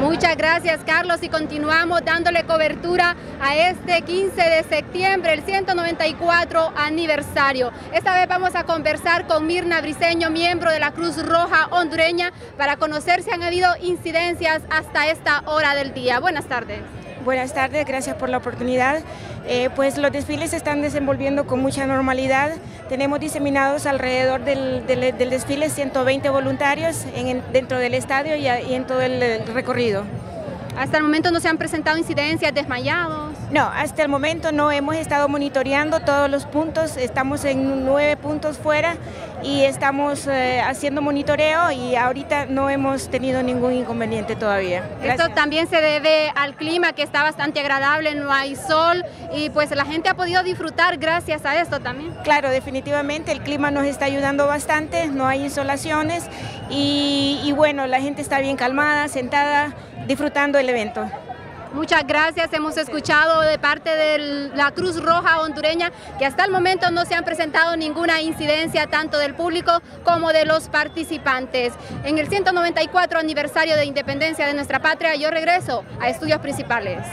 Muchas gracias Carlos y continuamos dándole cobertura a este 15 de septiembre, el 194 aniversario. Esta vez vamos a conversar con Mirna Briseño, miembro de la Cruz Roja hondureña, para conocer si han habido incidencias hasta esta hora del día. Buenas tardes. Buenas tardes, gracias por la oportunidad. Eh, pues los desfiles se están desenvolviendo con mucha normalidad. Tenemos diseminados alrededor del, desfile 120 voluntarios dentro del estadio y, en todo el recorrido. Hasta el momento no se han presentado incidencias, desmayados. No, hasta el momento no hemos estado monitoreando todos los puntos, estamos en nueve puntos fuera y estamos eh, haciendo monitoreo y ahorita no hemos tenido ningún inconveniente todavía. Esto también se debe al clima que está bastante agradable, no hay sol y pues la gente ha podido disfrutar gracias a esto también. Claro, definitivamente el clima nos está ayudando bastante, no hay insolaciones y, y bueno, la gente está bien calmada, sentada, disfrutando el evento. Muchas gracias. Hemos escuchado de parte de la Cruz Roja hondureña que hasta el momento no se han presentado ninguna incidencia tanto del público como de los participantes. En el 194 aniversario de independencia de nuestra patria, yo regreso a estudios principales.